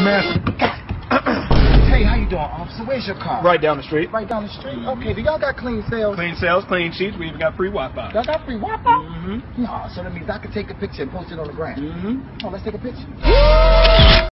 mess. Hey, how you doing, officer? Where's your car? Right down the street. Right down the street? Okay, do y'all got clean sales? Clean sales, clean sheets. We even got free Wi-Fi. Y'all got free Wi-Fi? Mm-hmm. No, so that means I can take a picture and post it on the ground. Mm-hmm. Oh, let's take a picture.